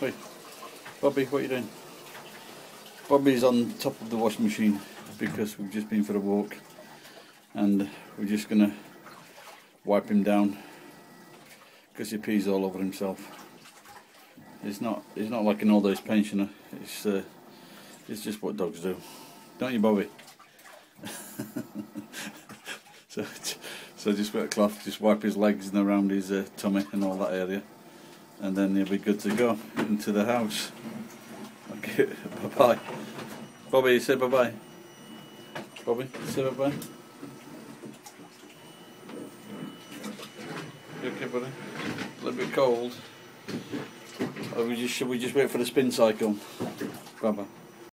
Wait, Bobby, what are you doing? Bobby's on top of the washing machine because we've just been for a walk and we're just gonna wipe him down because he pees all over himself. It's not he's not like an old age pensioner. It's uh, it's just what dogs do, don't you, Bobby? so so just a cloth, just wipe his legs and around his uh, tummy and all that area, and then you'll be good to go into the house. Okay, bye bye. Bobby, say bye bye. Bobby, say bye bye. You okay, buddy? A little bit cold. Or we just, should we just wait for the spin cycle? Bye bye.